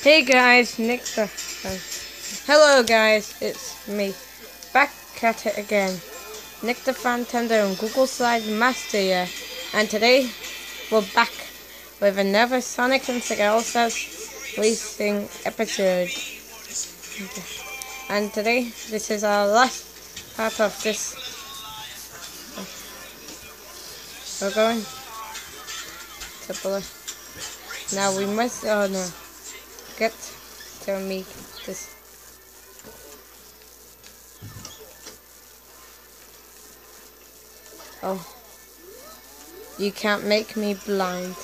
Hey guys, Nick. Uh, hello guys, it's me, back at it again. Nick the Fantender and Google Slide Master here, and today we're back with another Sonic and Sega All Stars racing episode. And today, this is our last part of this. We're going to. Now we must. Oh no get to make this. Oh, you can't make me blind.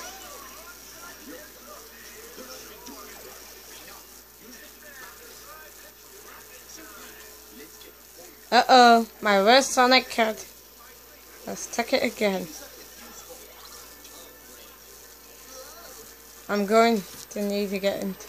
Uh-oh, my worst Sonic card. Let's take it again. I'm going to need to get into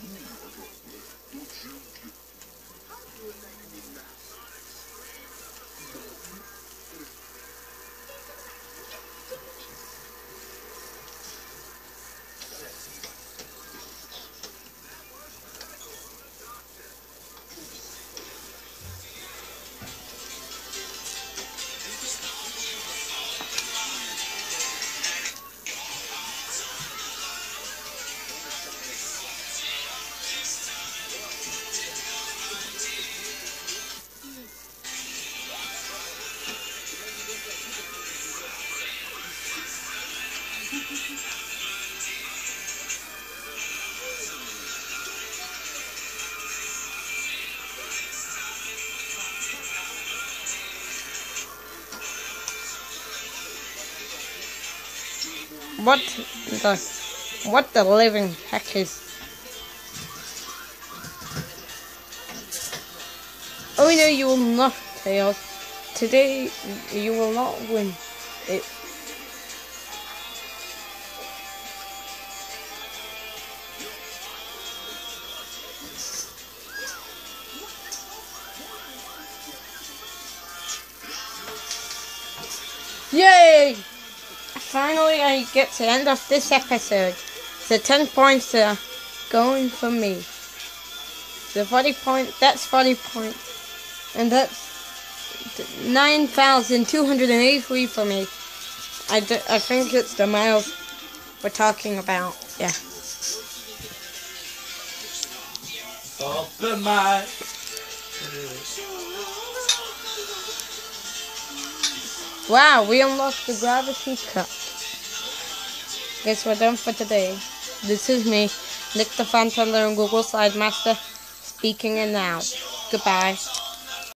it. see What the what the living heck is Oh no you will not Tails. Today you will not win it Yay! Finally, I get to the end of this episode. The 10 points are going for me. The 40 point, that's 40 points. And that's 9,283 for me. I, d I think it's the miles we're talking about. Yeah. Open my Wow, we unlocked the Gravity Cup. Guess we're done for today. This is me, Nick the Phantom and Google Slide Master, speaking and now. Goodbye.